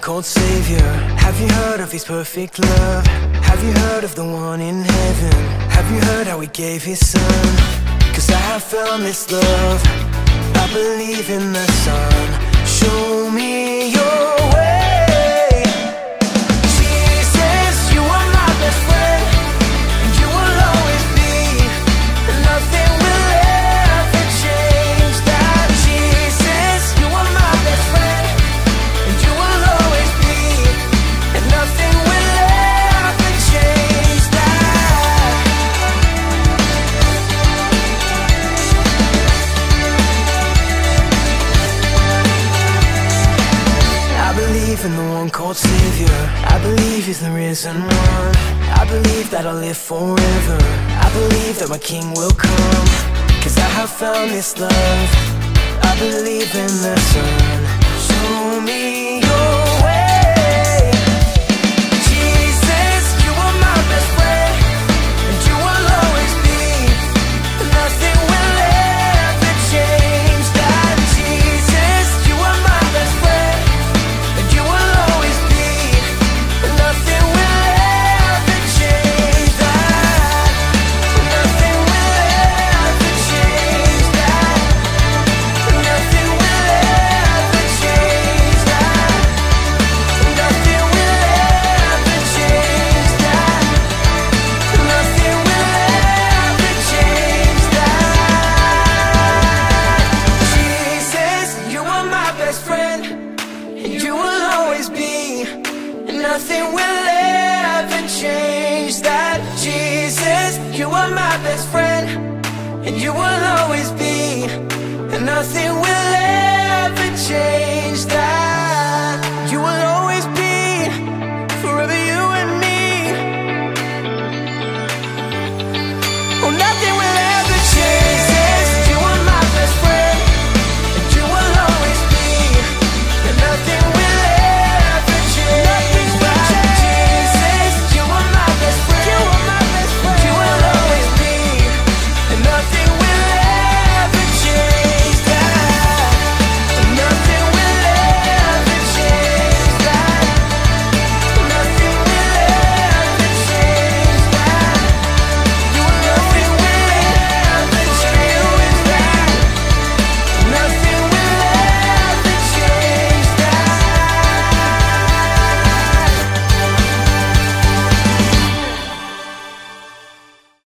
called Savior Have you heard of His perfect love? Have you heard of the one in heaven? Have you heard how He gave His Son? Cause I have found this love I believe in the Son Show me believe in the one called Savior. I believe he's the risen one. I believe that I'll live forever. I believe that my King will come. Cause I have found this love. I believe in the Son nothing will ever change that. Jesus you are my best friend and you will always be